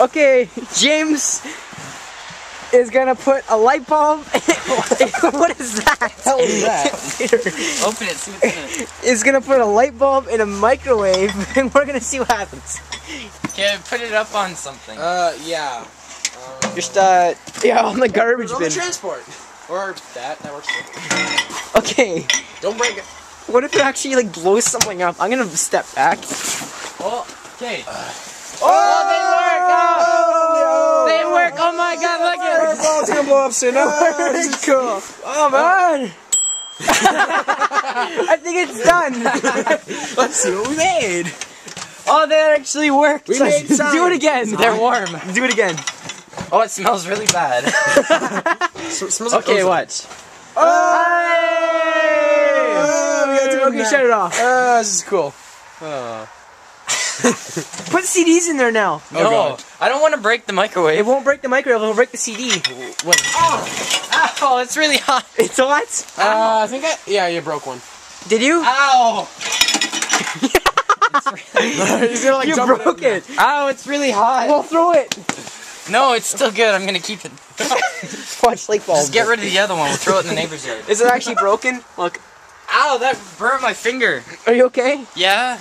Okay, James is gonna put a light bulb. what is that? hell is that? Open it, see what's in it. is gonna put a light bulb in a microwave, and we're gonna see what happens. Okay, put it up on something. Uh, yeah. Just uh, yeah, on the garbage On the bin. transport. Or that. That works too. Okay, Don't break it. what if it actually like blows something up? I'm gonna step back. oh, okay. Oh, they Fireball's gonna blow. Oh, cool. Oh man! I think it's done. Let's see what we made. Oh, that actually worked. We made some. Do it again. They're warm. Do it again. Oh, it smells really bad. Sm- smells like Okay, ozone. watch. Oh, we got to Okay, shut it off. Uh, this is cool. Oh. Put CDs in there now. Oh, no, God. I don't want to break the microwave. It won't break the microwave. It'll break the CD. Wait. Ow, it's really hot. It's hot. Uh, I think I. Yeah, you broke one. Did you? Ow! He's gonna like you broke in. it. Ow, it's really hot. Well, throw it. No, it's still good. I'm gonna keep it. Watch light bulb. Just get rid of the other one. We'll throw it in the neighbor's yard. Is it actually broken? Look. Ow, that burnt my finger. Are you okay? Yeah.